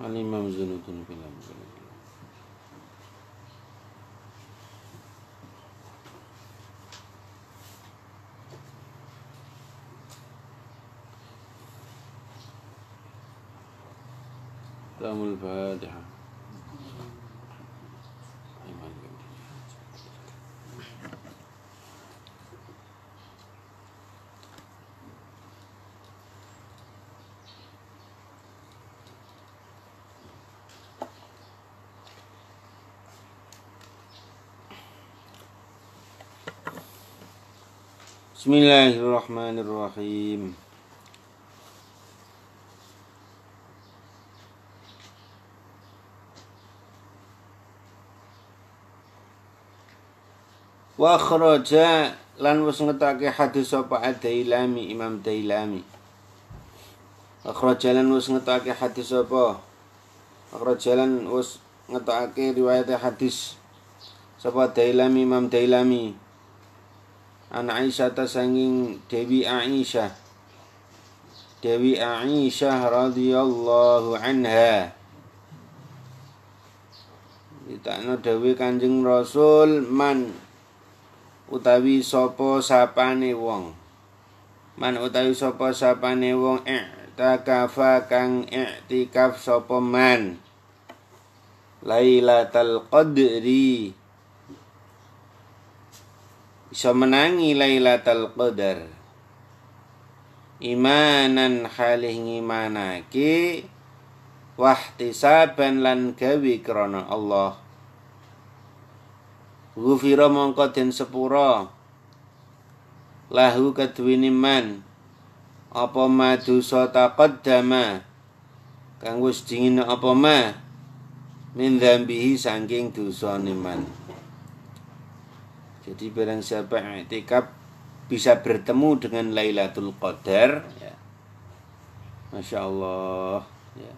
Al-Imam Zainuddin bin Abdul Tamul Bismillahirrahmanirrahim. Wa kharaja lan wis ngetake hadis sapa Adailami Imam Dailami. Wa kharaja lan wis ngetake hadis sapa Akhraja lan wis ngetake riwayat hadis sapa Dailami Imam Dailami. An Aisyah sanging Dewi Aisyah. Dewi Aisyah radhiyallahu anha. Ditakno Dewi Kanjeng Rasul man utawi sapa sapane wong man utawi sapa sapane wong i'takafa kang i'tikaf sapa man Lailatul Qadri bisa menangi Lailatul Qadar. Imanan halih ngimanake wahtisaban lan gawe krana Allah. Gufira mongko den sepura. Lahu kadwini man. Apa ma dosa taqaddama? Kang wis dingin apa ma? Min dzambihi saking dosane man jadi barang siapa i'tikaf bisa bertemu dengan Lailatul Qadar ya. Masya Allah ya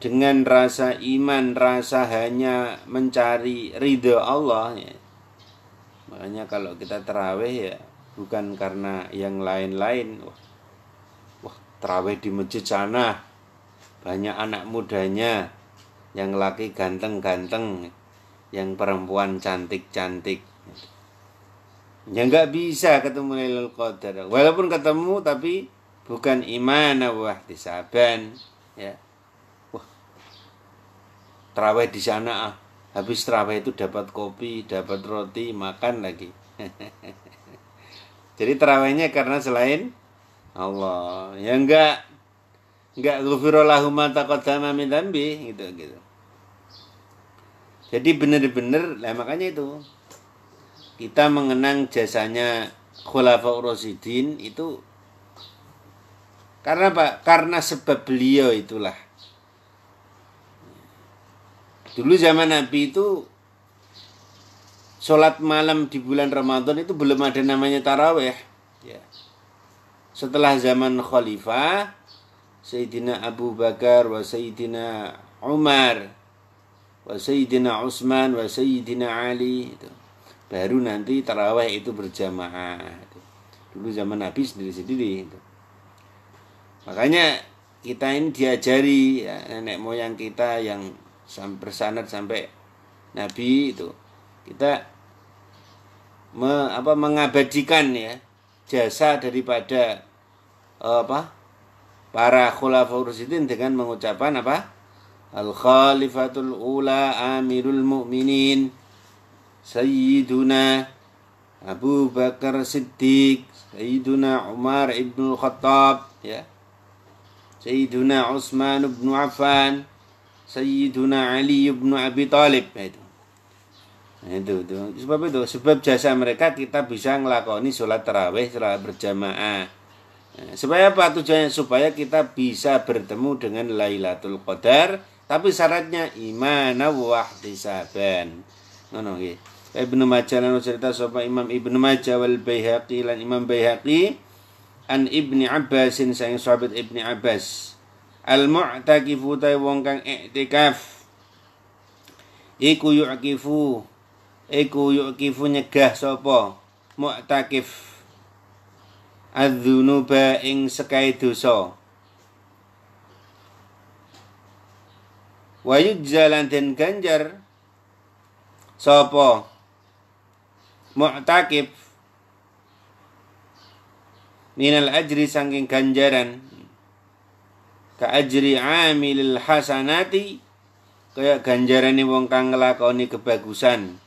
dengan rasa iman, rasa hanya mencari ridho Allah ya. Makanya kalau kita terawih ya bukan karena yang lain-lain. Wah, wah terawih di masjid sana banyak anak mudanya, yang laki ganteng-ganteng, yang perempuan cantik-cantik. Ya nggak bisa ketemu Lailatul Qadar. Walaupun ketemu tapi bukan iman wah disaban ya. Terawih di sana ah. habis terawih itu dapat kopi dapat roti makan lagi. Jadi terawihnya karena selain Allah. Ya enggak enggak ghufirallahu ma taqaddama min gitu gitu jadi benar-benar lah makanya itu kita mengenang jasanya Khulafaur Rasidin itu karena apa? Karena sebab beliau itulah Dulu zaman Nabi itu sholat malam di bulan Ramadan itu belum ada namanya taraweh. Ya. Setelah zaman Khalifah, Sayyidina Abu Bakar wa Sayyidina Umar wa Sayyidina Utsman wa Sayyidina Ali itu. Baru nanti taraweh itu berjamaah. Dulu zaman Nabi sendiri-sendiri itu. Makanya kita ini diajari ya, nenek moyang kita yang bersanad sampai Nabi itu kita me, apa mengabadikan ya jasa daripada apa para khulafaur rasyidin dengan mengucapkan apa al khalifatul ula amirul mu'minin sayyiduna Abu Bakar Siddiq Sayyiduna Umar ibn Khattab ya Sayyiduna Utsman ibn Affan Sayyiduna Ali bin Abi Thalib nah, itu. Nah, itu, itu. Sebab itu, sebab jasa mereka kita bisa ngelakoni sholat tarawih setelah berjamaah. Nah, supaya apa tujuannya? Supaya kita bisa bertemu dengan Lailatul Qadar, tapi syaratnya iman wa ihtisaban. Ngono nggih. Ibnu Majah lan cerita sapa Imam Ibnu Majah wal Baihaqi lan Imam Baihaqi an Ibni Abbasin sayang sahabat Ibni Abbas. Al mu'takifu ta wong kang iktikaf iku yu'kifu iku yu'kifu nyegah sapa? Mu'takif. Adzunuba ing sekai dosa. Wa yujzalan den ganjar sapa mu'takif minal ajri saking ganjaran. Ka ajri amilil hasanati. Kaya ganjarane wong kang nglakoni kebagusan.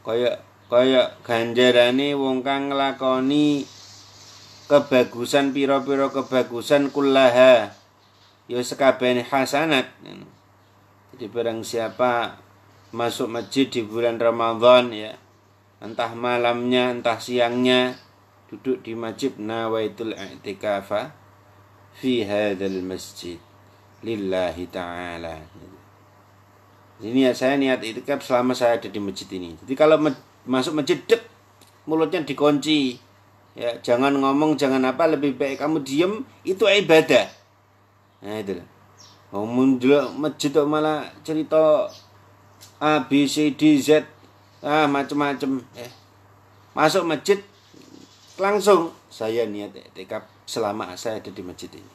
Kaya kaya ganjarane wong kang nglakoni kebagusan pira-pira kebagusan kullaha. Ya sekabehane hasanat. Jadi barang siapa masuk masjid di bulan Ramadan ya entah malamnya entah siangnya duduk di masjid nawaitul i'tikafa fi hadzal masjid. Lillahi ta'ala. Ini ya saya niat itikaf selama saya ada di masjid ini. Jadi kalau masuk masjid dek mulutnya dikunci. Ya jangan ngomong jangan apa lebih baik kamu diem itu ibadah. Nah itu ngomong dulu masjid malah cerita A B C D Z ah macam-macam eh masuk masjid langsung saya niat etikaf selama saya ada di masjid ini.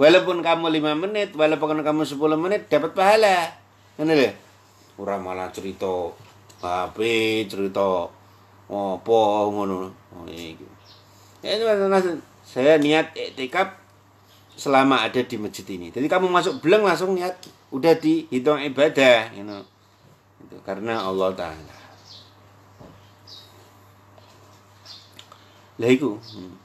Walaupun kamu lima menit walaupun kamu 10 menit dapat pahala. Ini deh orang malah cerita HP cerita apa ngono. Oh itu saya niat etikaf selama ada di masjid ini. Jadi kamu masuk belum langsung niat udah dihitung ibadah you know. Itu karena Allah taala. Lah iku. Hmm.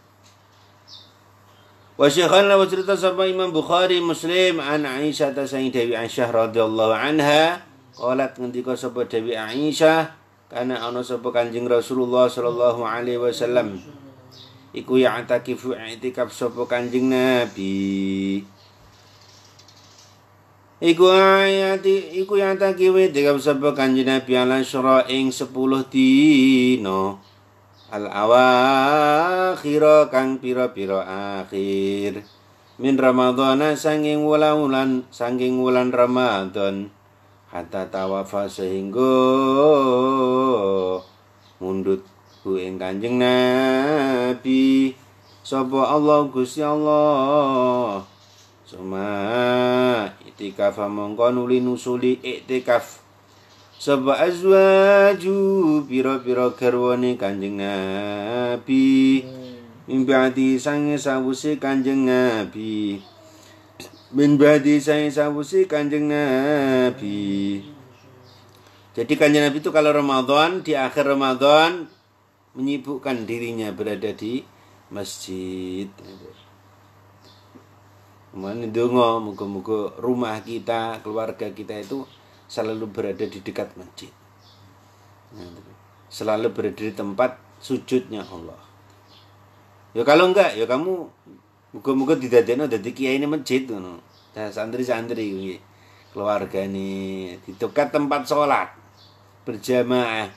Wa syekhan wa Imam Bukhari Muslim an Aisyah ta Dewi Aisyah radhiyallahu anha qalat ngendika sapa Dewi Aisyah karena ana sapa Kanjeng Rasulullah sallallahu alaihi wasallam? Iku ya atakifu i'tikaf sapa Kanjeng Nabi Iku ayati iku yang tak kiwe tikap sapa kanjeng Nabi ala syara ing 10 dino al awakhir kang pira-pira akhir. Min ramadhana sanging wulan sanging wulan Ramadan hatta tawafa sehingga mundut ku ing Kanjeng Nabi. Sapa Allah Gusti Allah Suma itikaf mongko nuli nusuli iktikaf sapa azwaju pira-pira garwane Kanjeng Nabi mimpi sange sawuse Kanjeng Nabi min badi saya sawusi kanjeng Nabi. Jadi kanjeng Nabi itu kalau Ramadan di akhir Ramadan menyibukkan dirinya berada di masjid. Kemudian dongo, muka-muka rumah kita, keluarga kita itu selalu berada di dekat masjid. Selalu berada di tempat sujudnya Allah. Ya kalau enggak, ya kamu Muga-muga didadekno dadi kiai ini masjid ngono. Nah, santri-santri. Keluarga ini di dekat tempat sholat berjamaah.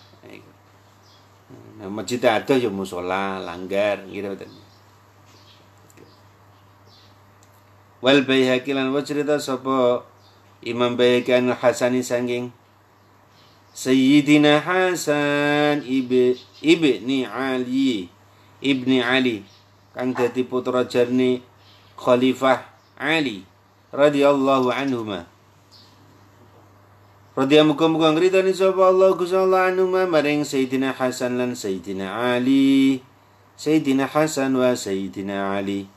Nah, masjid ada ya musola, langgar gitu Wal Baihaqi lan wa cerita sapa Imam Baihaqi an Hasani sanging Sayyidina Hasan ibni Ali ibni Ali kang dadi putra jarni Khalifah Ali radhiyallahu anhuma. Radhiya muga-muga ngritani sapa Allah Gusti Allah anhuma maring Sayyidina Hasan lan Sayyidina Ali. Sayyidina Hasan wa Sayyidina Ali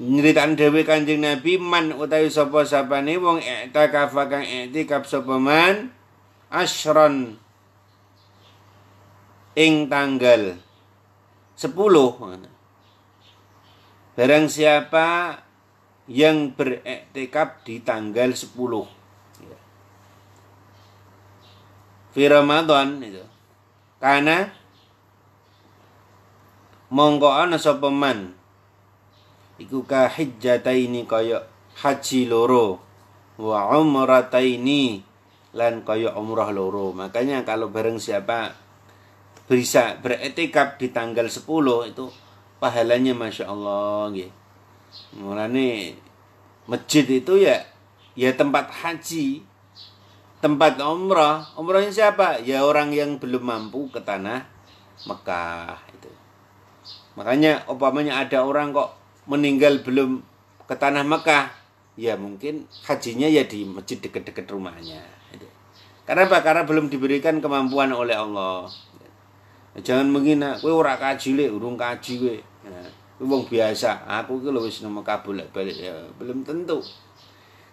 Nyeritaan dhewe Kanjeng Nabi man utawi sapa sapane wong i'tikaf kang i'tikaf sapa man asyran ing tanggal 10 Barang siapa yang beriktikaf di tanggal 10 ya. Fi Ramadan itu. Karena mongko ana sapa man iku ka hijjataini kaya haji loro wa umrataini lan kaya umrah loro. Makanya kalau bareng siapa bisa beretikap di tanggal 10 itu pahalanya Masya Allah gitu. Mulane masjid itu ya ya tempat haji, tempat umrah. Umrahnya siapa? Ya orang yang belum mampu ke tanah Mekah itu. Makanya umpamanya ada orang kok meninggal belum ke tanah Mekah ya mungkin hajinya ya di masjid dekat-dekat rumahnya. Karena apa? Karena belum diberikan kemampuan oleh Allah. Jangan menghina kowe ora kaji le urung kaji kowe nah, wong biasa aku ki lho wis nemu balik ya belum tentu.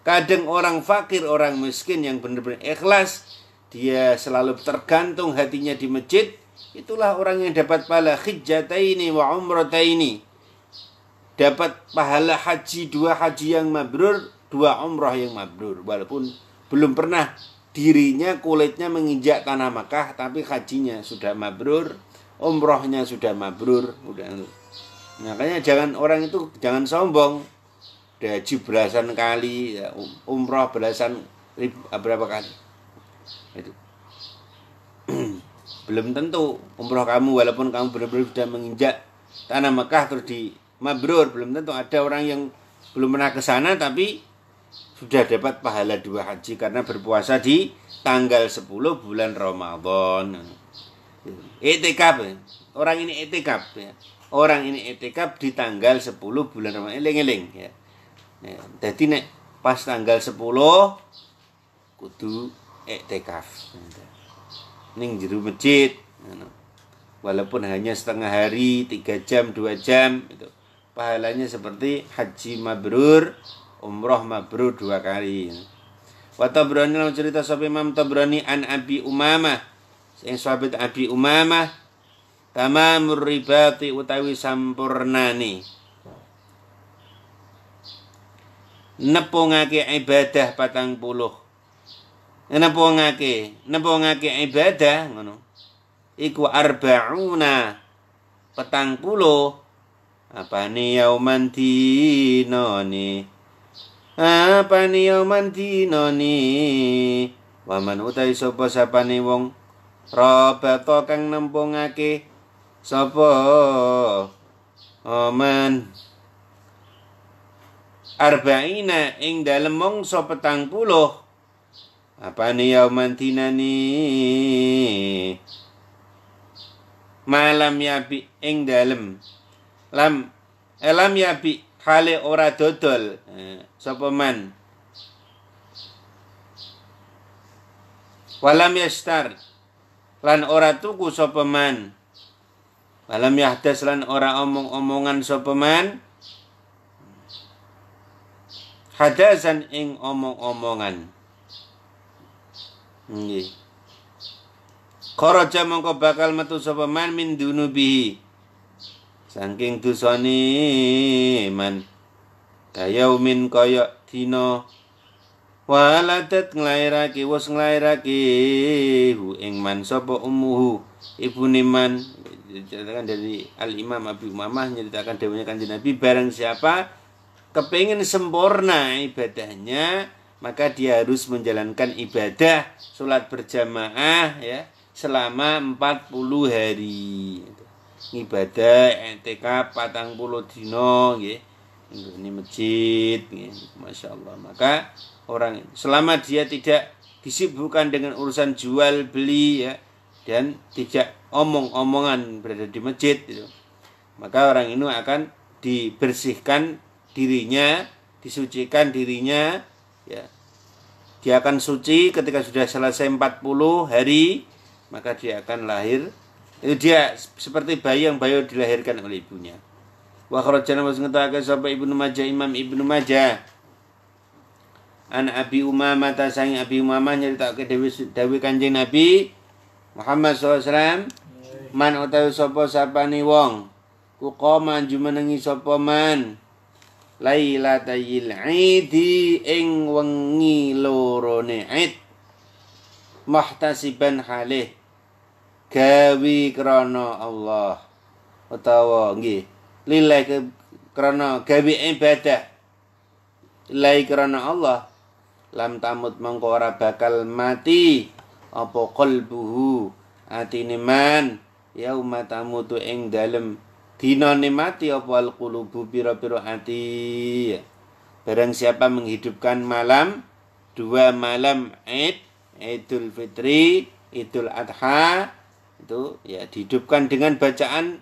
Kadang orang fakir orang miskin yang benar-benar ikhlas dia selalu tergantung hatinya di masjid itulah orang yang dapat pahala hijjataini wa umrataini dapat pahala haji dua haji yang mabrur dua umrah yang mabrur walaupun belum pernah dirinya kulitnya menginjak tanah Makkah tapi hajinya sudah mabrur umrohnya sudah mabrur udah Makanya jangan orang itu jangan sombong. Dia haji belasan kali, ya, um, umroh belasan ah, berapa kali. Itu. Belum tentu umroh kamu walaupun kamu benar-benar sudah menginjak tanah Mekah terus di Mabrur, belum tentu ada orang yang belum pernah ke sana tapi sudah dapat pahala dua haji karena berpuasa di tanggal 10 bulan Ramadan. Etikaf. Orang ini etikaf ya orang ini etikaf di tanggal 10 bulan Ramadan eling-eling ya. ya. Jadi nek pas tanggal 10 kudu etikaf. Ning jero masjid Walaupun hanya setengah hari, tiga jam, dua jam itu pahalanya seperti haji mabrur, umroh mabrur dua kali. Wa Tabrani cerita sahabat Imam Tabrani an Abi Umamah. Yang sahabat Abi Umamah tamamur ribati utawi sampurnani nepungake ibadah patang puluh nepungake nepungake ibadah ngono iku arbauna petang puluh apa nih yauman apa nih yauman dinoni? Waman utai sapa sapane wong? Robata kang nempungake sapa? Aman arba'ina ing dalem puluh. Apa nih yauman tinani malam yabi ing dalem lam elam yabi hale ora dodol eh, sapa man walam yastar lan ora tuku sapa man Malam yahdas lan ora omong-omongan sapa man hadasan ing omong-omongan. Nggih. Kharaja mongko bakal metu sapa man min dunubihi. Saking dosane man. Kayaumin kaya dina. Waladat nglairake wis nglairake. Hu ing man sapa umuhu? Ibune man. Diceritakan dari Al Imam Abi Umamah menceritakan dawuhnya kanjeng Nabi barang siapa? Kepingin sempurna ibadahnya maka dia harus menjalankan ibadah sholat berjamaah ya selama 40 hari ibadah etika patang puluh dino ya ini masjid ya. masya Allah maka orang selama dia tidak disibukkan dengan urusan jual beli ya dan tidak omong-omongan berada di masjid gitu. maka orang ini akan dibersihkan dirinya disucikan dirinya ya dia akan suci ketika sudah selesai 40 hari maka dia akan lahir itu dia seperti bayi yang bayi dilahirkan oleh ibunya. Wa kharajana was ngetake sapa Ibnu Majah? Imam Ibnu Majah. An Abi Umamah ta sang Abi Umamah nyeritakake dewi dewi Kanjeng Nabi Muhammad SAW man utawi sapa sapane wong ku qoma jumenengi sapa man lailatayil idi ing wengi lorone id muhtasiban halih gawi krana Allah. Utawa nggih. Lillahi ke krana gawi ibadah lillahi krana Allah. Lam tamut mengko ora bakal mati. Apa qalbuhu? Atine man. Yauma tamutu ing dalem. Dinane mati apa alqulubu pira-pira ati? Barang siapa menghidupkan malam dua malam Id Idul Fitri Idul Adha itu ya dihidupkan dengan bacaan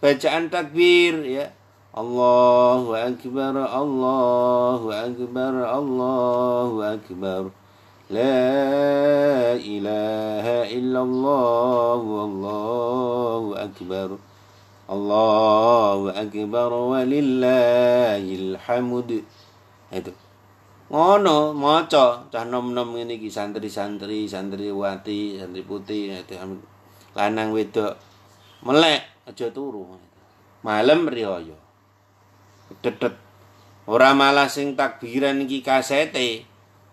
bacaan takbir ya. Allahu akbar Allahu akbar Allahu akbar. La ilaha illallah Allahu akbar. Allahu akbar walillahil hamd. Itu. Ngono maca. Cah nom-nom ngene iki santri-santri santriwati santri putih itu lanang wedok melek aja turu. Malam riyo dedet. Ora malah sing takbiran iki kasete.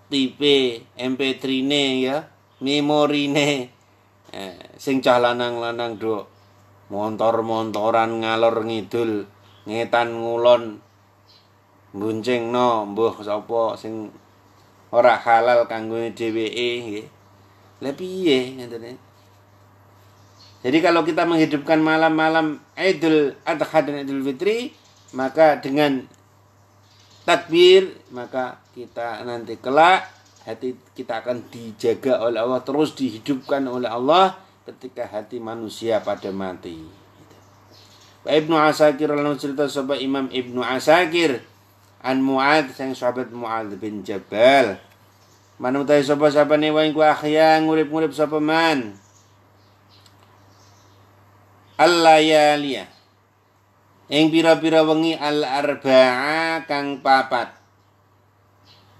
Tipe MP3 ne ya memorine. Eh, sing cah lanang-lanang do montor-montoran ngalor ngidul ngetan ngulon. Bunceng no mbuh sapa sing ora halal kanggo dheweke nggih. Lah piye ngene. Jadi kalau kita menghidupkan malam-malam Idul Adha dan Idul Fitri, maka dengan takbir, maka kita nanti kelak hati kita akan dijaga oleh Allah, terus dihidupkan oleh Allah ketika hati manusia pada mati. Ibnu Asakir lalu cerita sahabat Imam Ibnu Asakir an Muad sang sahabat Muad bin Jabal mana utahe sapa sapane wae ku akhya ngurip-ngurip sapa man Al-layaliya ing pira-pira wengi al-arba'a kang papat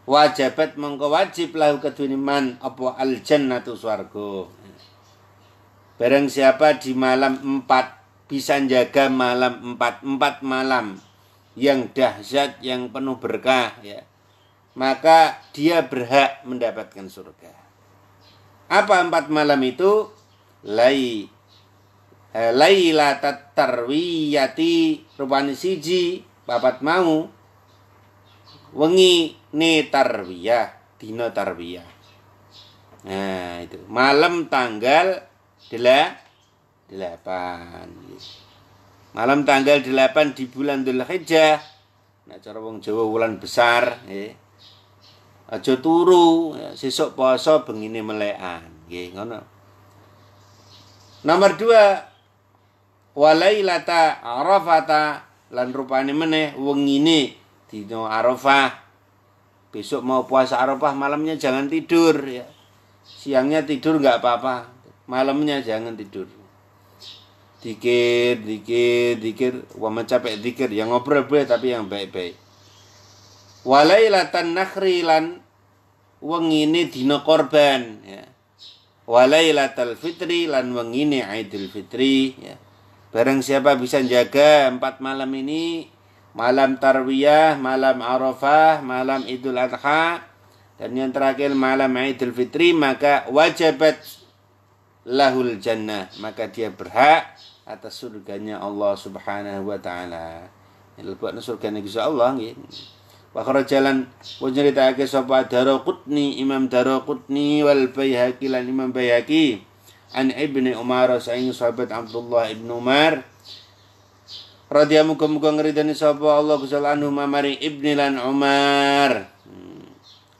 wajabat mongko wajib lahu kedune man apa al jannatu swarga Barang siapa di malam empat bisa jaga malam empat empat malam yang dahsyat, yang penuh berkah ya. Maka dia berhak mendapatkan surga. Apa empat malam itu? Lai Lailatat tarwiyati rupani siji papat mau wengi ne tarwiyah dina tarwiyah. Nah, itu malam tanggal delapan. Malam tanggal 8 di bulan Dhul Hijjah. Nah, cara wong Jawa wulan besar, nggih. Aja turu, sesuk poso bengine melekan, nggih, ngono. Nomor dua, walailata arafata lan rupane meneh wengine dina Arafah. Besok mau puasa Arafah malamnya jangan tidur ya. Siangnya tidur nggak apa-apa, malamnya jangan tidur. Dikir dikir dikir wah mencapai dikir. Yang ngobrol boleh tapi yang baik-baik. Walailatan nakhri lan wengine dina korban ya. Walailatal fitri lan wengine idul fitri ya barang siapa bisa jaga empat malam ini malam tarwiyah malam arafah malam idul adha dan yang terakhir malam idul fitri maka wajibat lahul jannah maka dia berhak atas surganya Allah Subhanahu wa taala. Lebokna surgane Gusti Allah. Wa jalan wa nyritake sapa Daraqutni Imam Daraqutni wal Baihaqi lan Imam Baihaqi an Ibnu Umar saing sahabat Abdullah Ibnu Umar radhiyallahu muga-muga ngridani sapa Allah Gusti anhu mamari Ibni lan Umar. Hmm.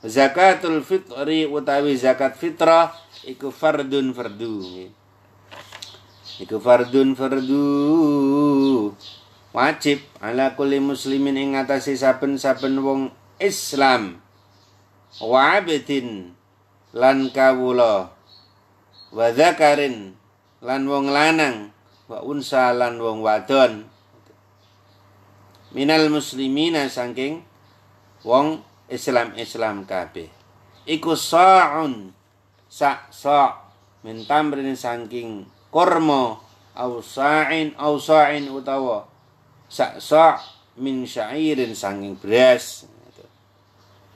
Zakatul fitri utawi zakat fitrah iku fardun fardu iku fardun fardu wajib ala kulli muslimin ing ngatasi saben-saben wong Islam wa lan kawula wa zakarin lan wong lanang wa unsa lan wong wadon. Minal muslimina saking wong Islam Islam kabeh. Iku sa'un sa' sa' min tamrin saking kormo au sa'in au sa'in utawa sa' sa' min syairin sanging beras.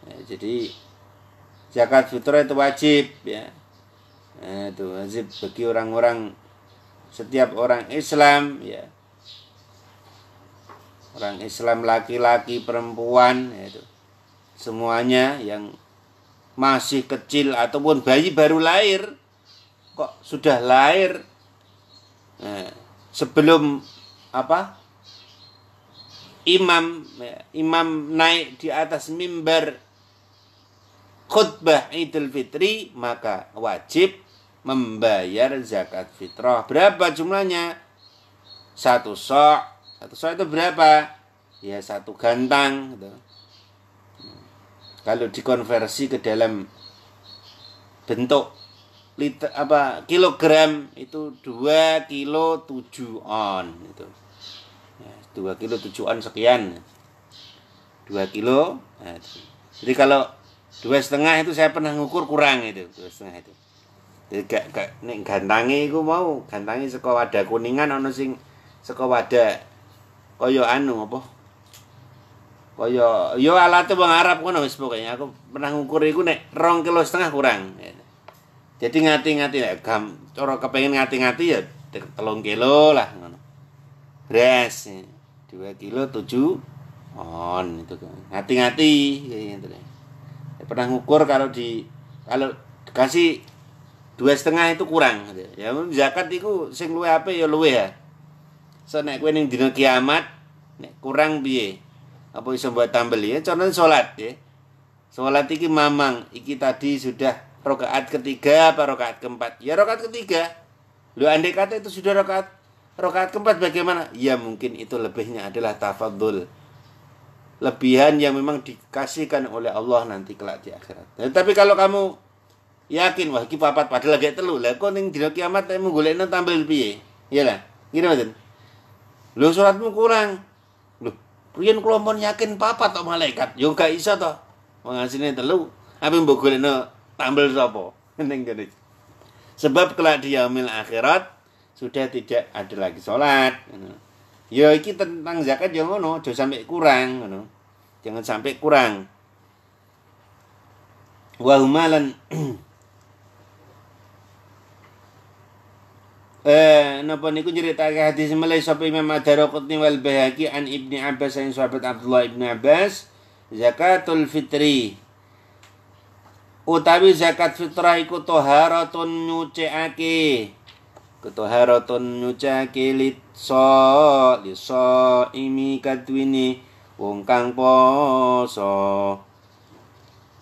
Ya, jadi zakat fitrah itu wajib ya itu wajib bagi orang-orang setiap orang Islam ya. Orang Islam laki-laki perempuan ya, itu. Semuanya yang masih kecil ataupun bayi baru lahir kok sudah lahir Eh, sebelum apa? Imam ya, imam naik di atas mimbar khutbah Idul Fitri maka wajib membayar zakat fitrah. Berapa jumlahnya? Satu sok. Satu sok itu berapa? ya satu gantang gitu. Kalau dikonversi ke dalam bentuk liter apa kilogram itu 2 kilo 7 on itu. Ya, 2 kilo 7 on sekian. 2 kilo. Nah, jadi kalau dua setengah itu saya pernah ngukur kurang itu dua setengah itu. Jadi gak, gak nek gantangi itu mau gantangi saka wadah kuningan ana sing saka wadah kaya anu apa? Kaya yo alate wong Arab ngono wis pokoke. Aku pernah ngukur iku nek 2 kilo setengah kurang. Jadi ngati-ngati nek gam cara kepengin ngati-ngati ya 3 kilo lah ngono. Beres. 2 kilo 7 on itu. Ngati-ngati gitu ya, pernah ngukur kalau di kalau dikasih dua setengah itu kurang. Ya zakat itu sing luwe apa ya luwe ya. So nek kowe ning dina kiamat nek kurang piye? Apa iso buat tambel ya contohnya sholat ya. Sholat iki mamang. Iki tadi sudah rokaat ketiga apa rokaat keempat? Ya rokaat ketiga. Lu andai kata itu sudah rokaat rokaat keempat bagaimana? Ya mungkin itu lebihnya adalah tafadul lebihan yang memang dikasihkan oleh Allah nanti kelak di akhirat. Nah, tapi kalau kamu yakin wah iki papat padahal lagi telu lah kok ning dina kiamat kamu golekno tampil piye ya lah gini mboten lu sholatmu kurang Riyen kula pun yakin papat tok malaikat, yo gak iso to. Wong asine telu, apa mbok golekno tampil sapa? Ning kene. Sebab kelak di yaumil akhirat sudah tidak ada lagi sholat. Ya iki tentang zakat ya ngono, aja sampai kurang ngono. Jangan sampai kurang. Wa humalan eh napa niku nyritake hadis mulai sapa Imam Ad-Darqutni wal Baihaqi an Ibni Abbas yang sahabat Abdullah Ibni Abbas zakatul fitri. Utawi zakat fitrah iku taharatun nyucikake. Ketoharatun nyucikake lit so li so imi katwini wong kang poso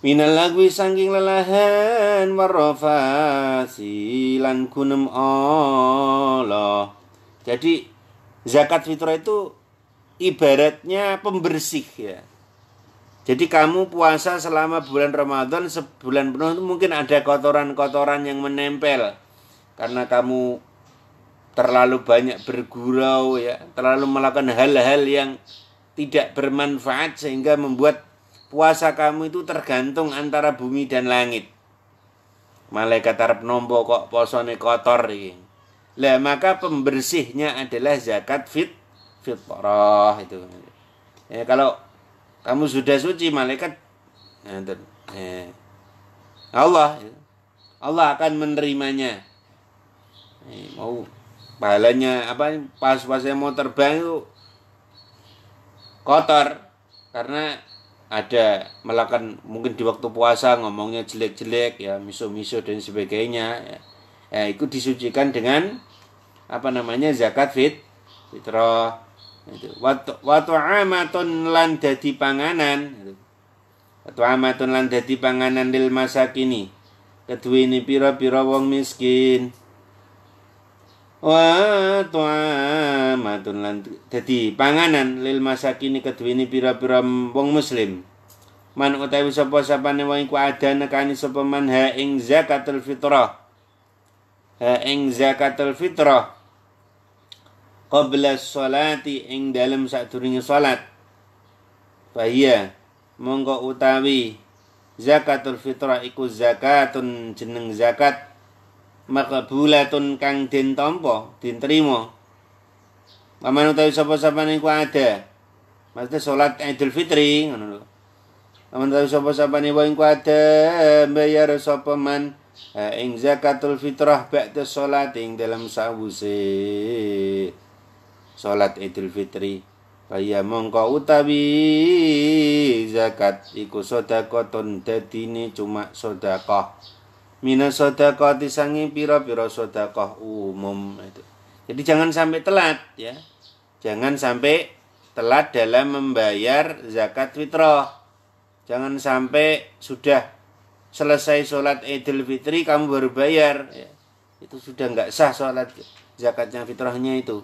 Minal lagwi sangking lelahan warrafasi lan kunem Allah. Jadi zakat fitrah itu ibaratnya pembersih ya. Jadi kamu puasa selama bulan Ramadan sebulan penuh itu mungkin ada kotoran-kotoran yang menempel karena kamu terlalu banyak bergurau ya, terlalu melakukan hal-hal yang tidak bermanfaat sehingga membuat puasa kamu itu tergantung antara bumi dan langit. Malaikat Arab nombo kok posone kotor ini. Lah maka pembersihnya adalah zakat fit fitrah itu. Ya, kalau kamu sudah suci malaikat ya, Allah Allah akan menerimanya. Ya, mau pahalanya apa pas pas mau terbang itu kotor karena ada melakukan mungkin di waktu puasa ngomongnya jelek-jelek ya miso-miso dan sebagainya ya. ya itu disucikan dengan apa namanya zakat fit fitrah itu. Waktu amatun lan dadi panganan waktu amatun lan dadi panganan lil masakini. Kedua ini pira-pira wong miskin wa tu'amatun lan dadi panganan lil masakini kedhuwene pira-pira wong muslim. Man utawi sapa sapane wong iku ada nekani sapa man ha ing zakatul fitrah. Ha ing zakatul fitrah. Qabla sholati ing dalem sadurunge salat Fahia monggo utawi zakatul fitrah iku zakatun jeneng zakat maqbulatun kang den tampa den trima Paman utawi sapa-sapa niku ada. Maksudnya salat Idul Fitri ngono lho. Paman utawi sapa-sapa niku iku ada bayar sapa man ing zakatul fitrah ba'da salat ing dalam sawuse salat Idul Fitri. Kaya mongko utawi zakat iku sedekah dadine cuma sedekah mina sedekah disangi pira-pira sedekah umum itu. Jadi jangan sampai telat ya. Jangan sampai telat dalam membayar zakat fitrah. Jangan sampai sudah selesai sholat idul fitri kamu baru bayar. Ya. Itu sudah nggak sah sholat zakatnya fitrahnya itu.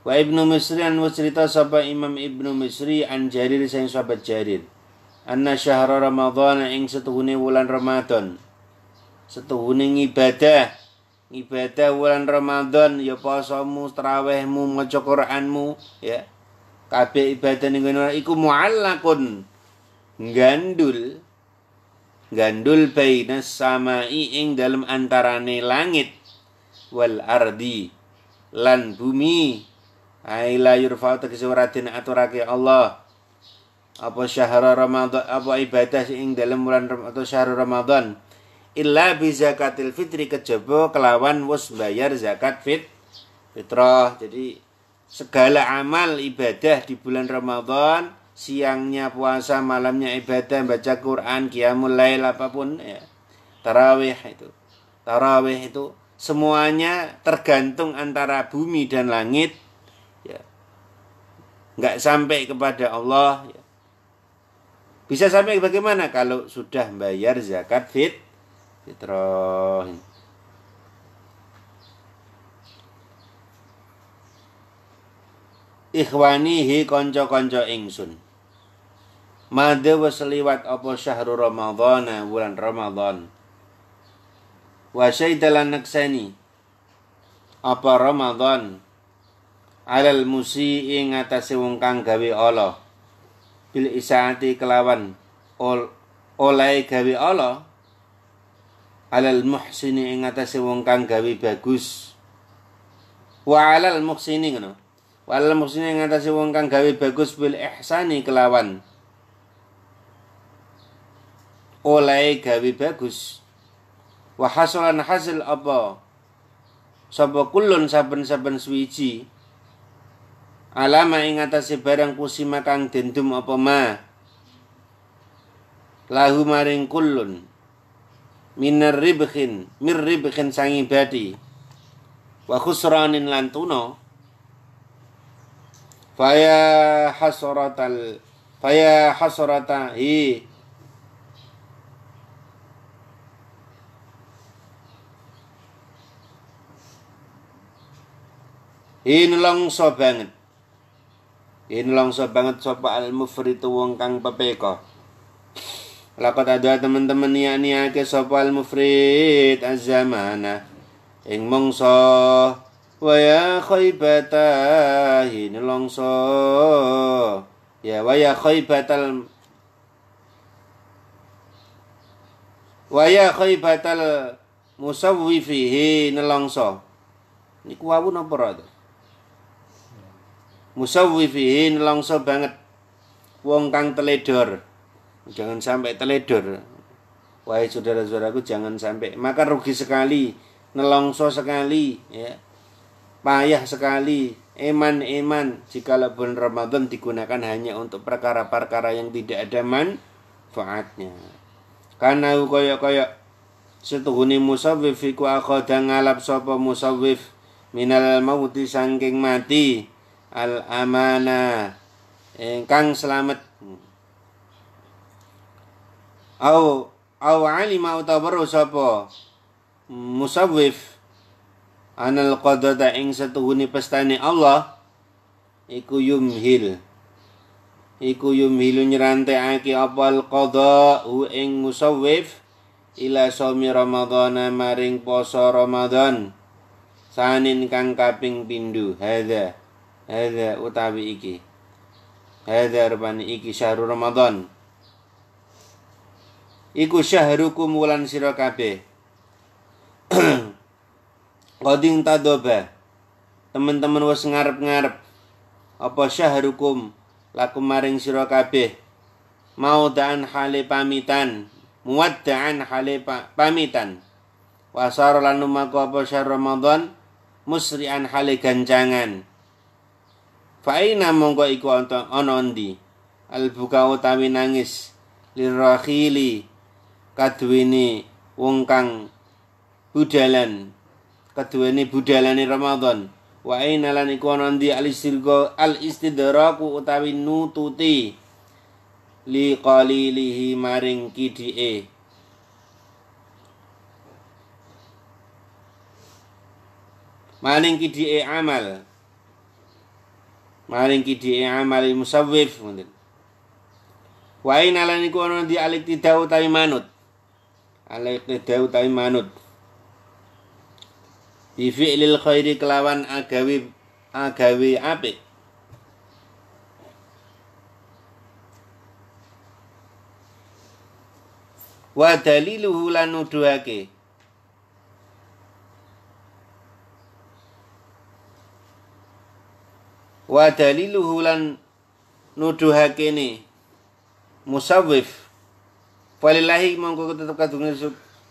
Wa Ibnu Misri an cerita sapa Imam Ibnu Misri an Jarir sing sahabat Jarir. Anna syahra Ramadhan ing setuhune wulan Ramadan. Setuhune ibadah ibadah bulan Ramadan ya posomu, tarawihmu, maca Qur'anmu ya. Kabeh ibadah ning ngono iku muallakun gandul. Gandul bainas samai ing dalam antarane langit. Wal ardi. Lan bumi. Ai la yurfa tegese ora aturake Allah apa syahr Ramadan apa ibadah ing dalam bulan atau syahr Ramadan illa bi zakatil fitri kejaba kelawan wis bayar zakat fit fitrah. Jadi segala amal ibadah di bulan Ramadan, siangnya puasa, malamnya ibadah, baca Quran, qiyamul lail apa pun ya. Tarawih itu. Tarawih itu semuanya tergantung antara bumi dan langit ya. Enggak sampai kepada Allah ya. Bisa sampai bagaimana kalau sudah bayar zakat fit fitrah? Ikhwanihi konco-konco ingsun. Made wis liwat apa syahrul Ramadhan bulan Ramadan. Wa syaidalan naksani. Apa Ramadan? Alal musi ing atase wong kang gawe Allah bil isaati kelawan. Ol oleh gawe Allah alal muhsini ing atase wong kang gawe bagus. Wa alal muhsini ngono. Wa alal muhsini ing atase wong kang gawe bagus bil ihsani kelawan. Oleh gawe bagus. Wa hasalan hasil apa? Sapa kulun saben-saben suwiji alama ing atase barang kusima kang dendum apa ma? Lahu maring kulun minar ribhin mir ribhin sangi badi wa khusranin lan tuna. Faya hasratal faya hasrata hi. In longso banget. In longso banget sapa al mufritu wong kang pepeko. Lakot ada teman-teman niya niya ke sopal mufrid az-zamana. Ing mongso waya khaybata longso. Ya waya khaybatal waya khaybatal musawwifihi nelongso niku wawu napa ra musawwifihi nelongso banget wong kang teledor Jangan sampai teledor. Wahai saudara-saudaraku jangan sampai maka rugi sekali, nelongso sekali ya. Payah sekali, eman-eman jika bulan Ramadan digunakan hanya untuk perkara-perkara yang tidak ada manfaatnya. Karena koyok-koyok setuhuni musawif iku akhoda ngalap sapa musawif minal mauti sangking mati al amana engkang selamat. Au au alima utawa sapa? Musawwif. Anal qadada ing setuhuni pestane Allah iku yumhil. Iku yumhilu nyrantekake apal qada hu ing musawwif ila sami ramadhana maring poso ramadan sanin kang kaping pindu hadza hadza utawi iki hadza rupane iki syahrul ramadan iku syahrukum wulan sira kabeh Qading tadoba teman-teman wis ngarep-ngarep apa syahrukum lakum maring sira kabeh mau daan hale pamitan muwadda'an hale pamitan wasar lan lumaku apa syahr ramadan musri'an hale gancangan Fa'ina mongko iku ana ndi al buka utawi nangis. Lirakhili kaduwene wong kang budalan. Kaduwene budalane Ramadan. Wa aina lan iku ana ndi al istirqa al istidraku utawi nututi. Li qalilihi maring kidike. Maring kidike amal maring kidi amal musawwif ngoten wa ina lan iku ana di alik tidak utawi manut. Alik tidak utawi manut. Bi fi'lil khairi kelawan agawe agawe apik. Wa daliluhu lan nuduhake wa daliluhu lan nuduhake ni musawwif. Walillahi mongko tetep kadune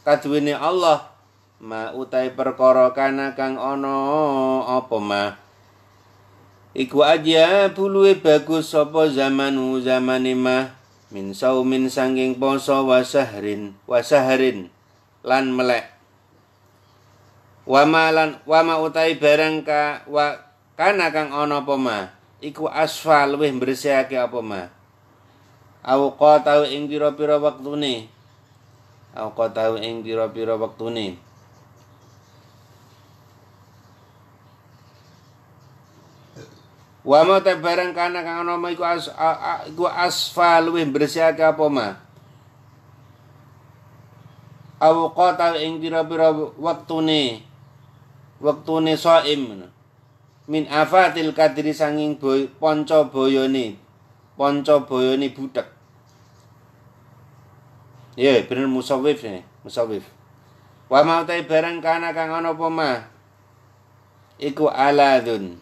kaduwene Allah. Ma utai perkara kana kang ana apa ma? Iku aja buluwe bagus sapa zamanu zamane mah min saumin sanging poso wasahrin wasahrin lan melek. Wama lan wama utai barang ka wa kana kang ana apa ma? Iku asfa luwih mbresehake apa ma? Au qatau ing pira-pira wektune. Au qatau ing pira-pira wektune. Wa ma ta barang kana kang ana iku as iku asfa luwih apa ma? Au qata ing pira-pira wektune. Wektune shaim min afatil kadri sanging boy, ponco boyone. Ponco boyone budak ya yeah, bener musawif nih musawif wa mau tai barang kana kang ana apa mah iku aladun.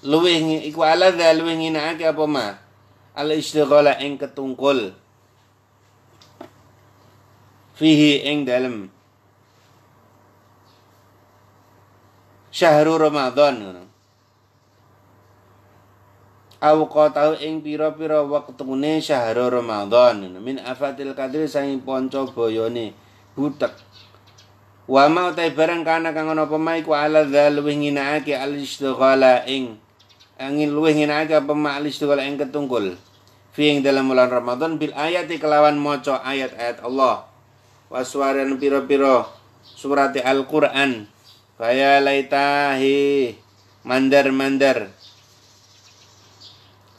Luwih iku aladha luwih nginaake apa mah al istighala ing ketungkul. Fihi ing dalem syahrul Ramadan ngono. Aw qatau ing pira-pira wektune syahrul Ramadan min afatil qadri saing panca boyone butek wa ma utai barang kana kang ana apa iku ala luwih nginaake al istighala ing angin luwih nginaake apa ma al istighala ing ketungkul. Fi ing dalam bulan Ramadan bil ayati kelawan maca ayat-ayat Allah. Waswaran pira-pira surat Al-Qur'an Faya laitahi mandar-mandar.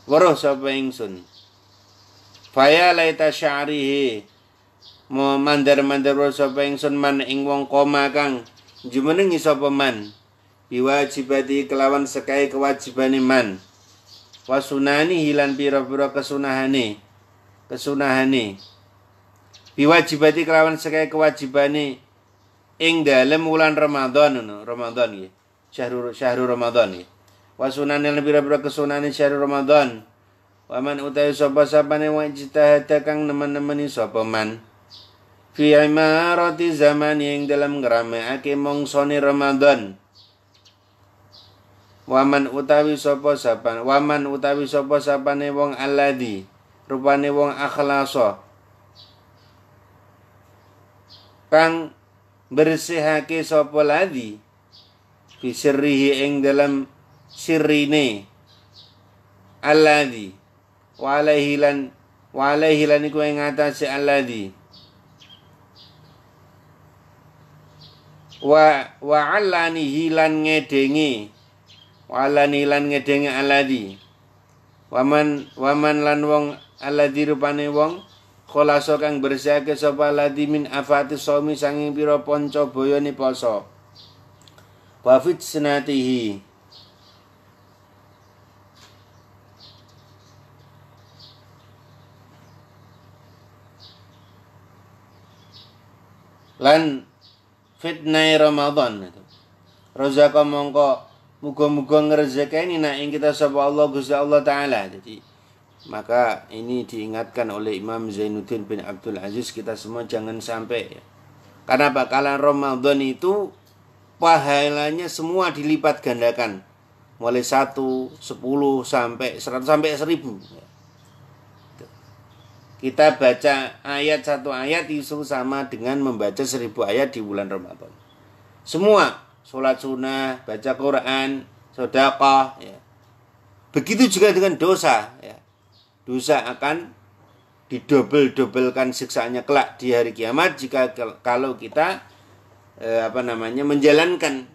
Waruh sapa ingsun. Faya laita sya'rihi. Mo mandar-mandar waruh sapa ingsun man ing wong koma kang jumenengi sapa man. Biwajibati kelawan sekai kewajibane man. Wasunani hilan pira-pira kesunahane. Kesunahane. Biwajibati kelawan sekai kewajibane ing dalem wulan Ramadan ngono, Ramadan nggih. Syahrul syahrul Ramadan nggih. Wa sunanil pira-pira kesunane syahrul Ramadan. Wa man utawi sapa sapane wa ijtihad kang nemen-nemeni sapa man. Fi imarati zaman yang dalam ngerameake mongsone Ramadan. Waman utawi sapa waman utawi sapa sapane wong alladhi rupane wong akhlasa kang bersihake sapa ladi bisirrihi ing dalam sirrine alladhi. Wa alaihi lan wa alaihi lan iku ing atase alladhi. Wa wa alani hilan ngedengi wa alani lan ngedengi alladhi. Waman waman lan wong alladhi rupane wong kholaso kang bersihake sapa ladi min afati somi sanging pira panca bayane poso wa senatihi lan fitnah Ramadan itu. Rozaka mongko muga-muga ngrezekeni nak ing kita sapa Allah Gusti Allah taala. Jadi maka ini diingatkan oleh Imam Zainuddin bin Abdul Aziz kita semua jangan sampai ya. Karena bakalan Ramadan itu pahalanya semua dilipat gandakan. Mulai 1, 10 sampai 100 sampai 1000. Kita baca ayat satu ayat itu sama dengan membaca seribu ayat di bulan Ramadan. Semua sholat sunnah, baca Quran, sodakah, ya. Begitu juga dengan dosa, ya dosa akan didobel-dobelkan siksaannya kelak di hari kiamat jika kalau kita eh, apa namanya menjalankan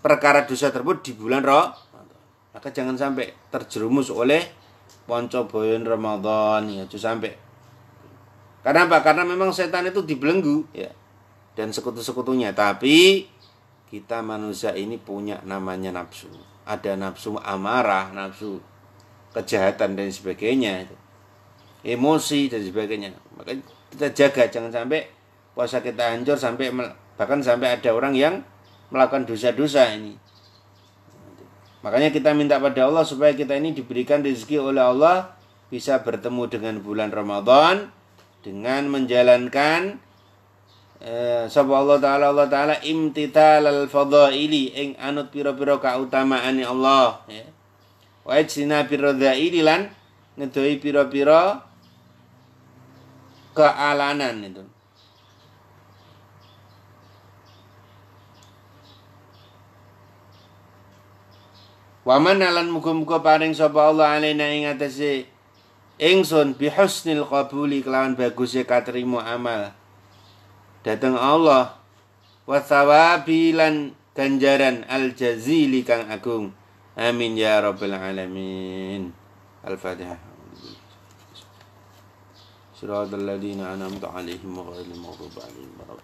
perkara dosa tersebut di bulan roh maka jangan sampai terjerumus oleh ponco boyon Ramadan ya sampai. Karena apa? Karena memang setan itu dibelenggu ya dan sekutu-sekutunya. Tapi kita manusia ini punya namanya nafsu. Ada nafsu amarah nafsu kejahatan dan sebagainya emosi dan sebagainya. Maka kita jaga jangan sampai puasa kita hancur sampai bahkan sampai ada orang yang melakukan dosa-dosa ini. Makanya kita minta pada Allah supaya kita ini diberikan rezeki oleh Allah bisa bertemu dengan bulan Ramadan dengan menjalankan eh, Allah taala Allah taala imtital al fadaili ing anut pira-pira kautamaan Allah ya wa ijtina biradzaili lan ngedoi pira-pira kealanan itu. Waman alan muga-muga paring sapa Allah alaina ing atase ingsun bi husnil qabuli kelawan bagusnya katrimo amal. Datang Allah wa thawabilan ganjaran al jazili kang agung amin ya rabbal alamin al-fatihah صراط الذين أنعمت عليهم غير المغضوب عليهم ولا